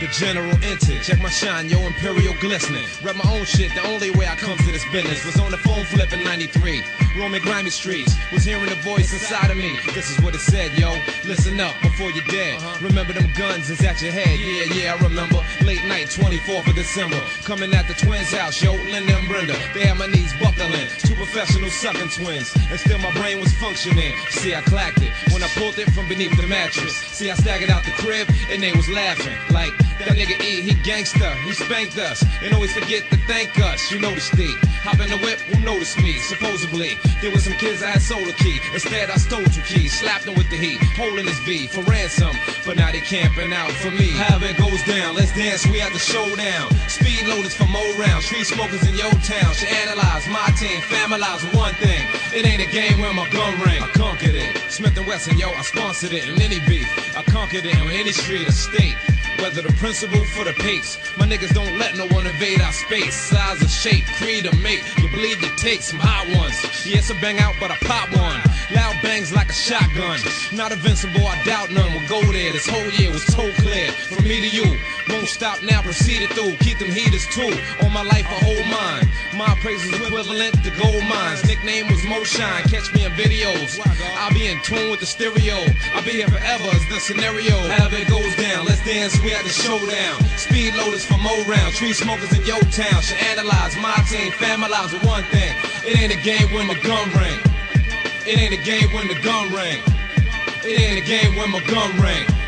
The general entered. Check my shine, yo, imperial glistening. Rep my own shit, the only way I come to this business was on the phone flipping 93. Roaming grimy streets, was hearing a voice inside of me. This is what it said, yo. Listen up before you're dead. Uh-huh. Remember them guns is at your head. Yeah, yeah, I remember. Late night, 24th of December. Coming at the twins' house, yo, Linda and Brenda. They had my knees buckling. Two professional sucking twins. And still my brain was functioning. See, I clacked it when I pulled it from beneath the mattress. See, I staggered out the crib and they was laughing. Like, that nigga E, he gangsta, he spanked us. And always forget to thank us. You know the steep. Hop in the whip, who noticed me? Supposedly, there was some kids I had sold a key. Instead, I stole two keys, slapped them with the heat, holding his V for ransom. But now they camping out for me. However it goes down, let's dance, we at the showdown. Speed loaders for more rounds, street smokers in your town should analyze my team, familiarize one thing. It ain't a game where my gun ring. I conquered it. Smith and Wesson, yo, I sponsored it in any beef. I conquered it on any street or state. Whether the principle for the pace, my niggas don't let no one invade our space. Size or shape, creed or make, you believe you take some hot ones. It's a bang out, but I pop one. Loud bangs like a shotgun. Not invincible, I doubt none will go there. This whole year was so clear. From me to you, stop now, proceed it through. Keep them heaters too. On my life, I hold mine. My praise is equivalent to gold mines. Nickname was Mo Shine. Catch me in videos. I'll be in tune with the stereo. I'll be here forever as the scenario. However it goes down, let's dance. We at the showdown. Speed loaders for more rounds. Tree smokers in your town should analyze my team. Familiarize with one thing. It ain't a game when the gun ring. It ain't a game when the gun ring. It ain't a game when my gun ring.